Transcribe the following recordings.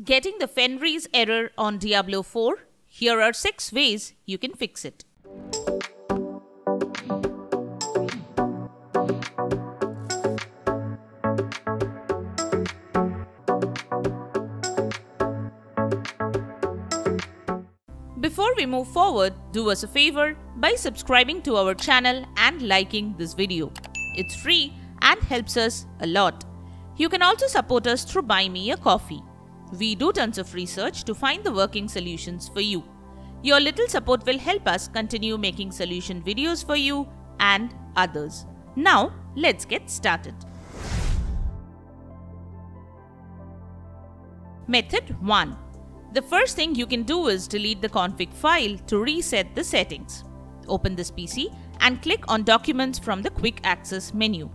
Getting the Fenris error on Diablo 4? Here are 6 ways you can fix it. Before we move forward, do us a favor by subscribing to our channel and liking this video. It's free and helps us a lot. You can also support us through Buy Me a Coffee. We do tons of research to find the working solutions for you. Your little support will help us continue making solution videos for you and others. Now, let's get started. Method 1. The first thing you can do is delete the config file to reset the settings. Open this PC and click on Documents from the Quick Access menu.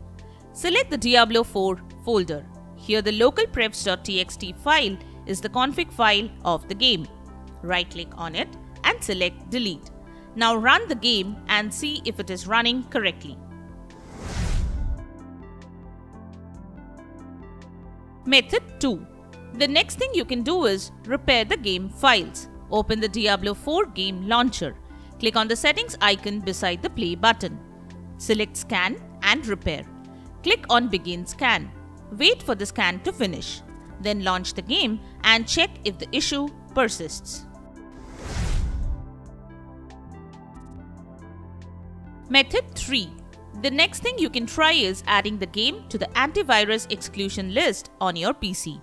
Select the Diablo 4 folder. Here the local prefs.txt file is the config file of the game. Right click on it and select delete. Now run the game and see if it is running correctly. Method 2. The next thing you can do is repair the game files. Open the Diablo 4 game launcher. Click on the settings icon beside the play button. Select scan and repair. Click on begin scan. Wait for the scan to finish. Then launch the game and check if the issue persists. Method 3. The next thing you can try is adding the game to the antivirus exclusion list on your PC.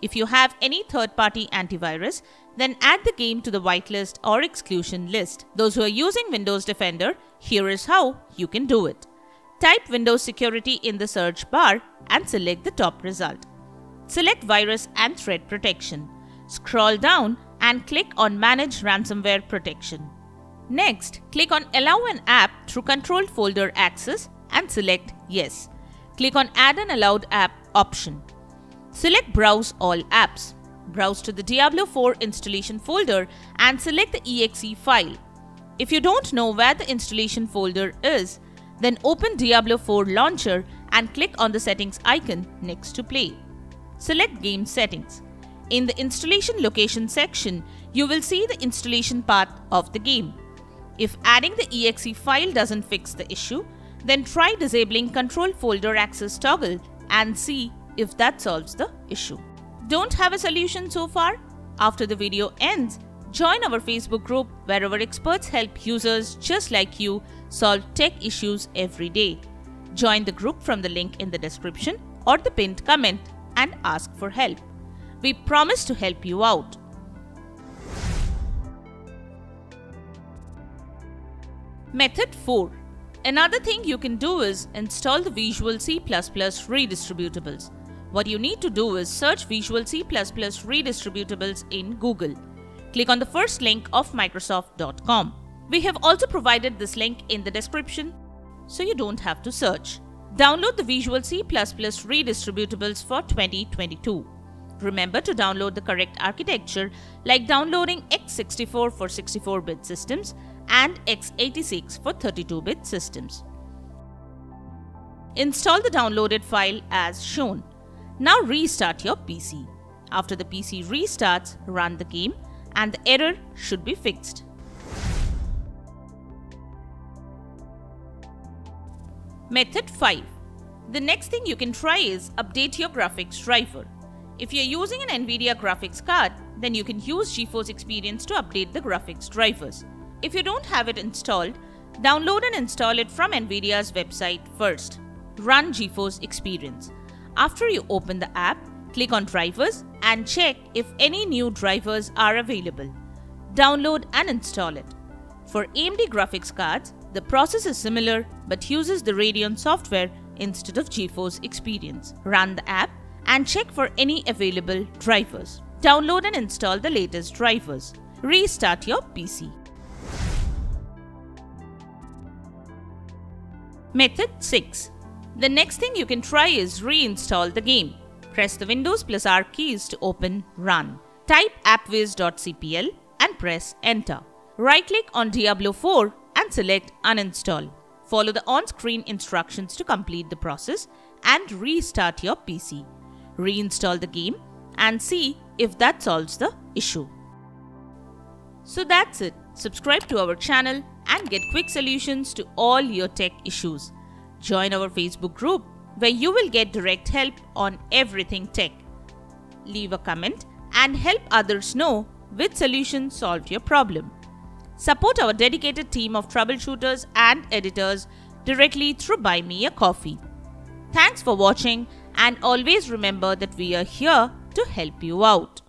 If you have any third-party antivirus, then add the game to the whitelist or exclusion list. Those who are using Windows Defender, here is how you can do it. Type Windows Security in the search bar and select the top result. Select Virus and Threat Protection. Scroll down and click on Manage Ransomware Protection. Next, click on Allow an app through controlled folder access and select Yes. Click on Add an allowed app option. Select Browse all apps. Browse to the Diablo 4 installation folder and select the exe file. If you don't know where the installation folder is, then open Diablo 4 launcher and click on the settings icon next to play. Select game settings. In the installation location section, you will see the installation path of the game. If adding the exe file doesn't fix the issue, then try disabling control folder access toggle and see if that solves the issue. Don't have a solution so far? After the video ends, join our Facebook group where our experts help users just like you solve tech issues every day. Join the group from the link in the description or the pinned comment and ask for help. We promise to help you out. Method 4. Another thing you can do is install the Visual C++ redistributables. What you need to do is search Visual C++ redistributables in Google. Click on the first link of Microsoft.com. We have also provided this link in the description, so you don't have to search. Download the Visual C++ redistributables for 2022. Remember to download the correct architecture like downloading x64 for 64-bit systems and x86 for 32-bit systems. Install the downloaded file as shown. Now restart your PC. After the PC restarts, run the game and the error should be fixed. Method 5. The next thing you can try is update your graphics driver. If you're using an NVIDIA graphics card, then you can use GeForce Experience to update the graphics drivers. If you don't have it installed, download and install it from NVIDIA's website first. Run GeForce Experience. After you open the app, click on Drivers and check if any new drivers are available. Download and install it. For AMD graphics cards, the process is similar but uses the Radeon software instead of GeForce Experience. Run the app and check for any available drivers. Download and install the latest drivers. Restart your PC. Method 6. The next thing you can try is reinstall the game. Press the Windows plus R keys to open Run. Type appwiz.cpl and press Enter. Right click on Diablo 4 and select Uninstall. Follow the on-screen instructions to complete the process and restart your PC. Reinstall the game and see if that solves the issue. So that's it. Subscribe to our channel and get quick solutions to all your tech issues. Join our Facebook group where you will get direct help on everything tech. Leave a comment and help others know which solution solved your problem. Support our dedicated team of troubleshooters and editors directly through Buy Me a Coffee. Thanks for watching and always remember that we are here to help you out.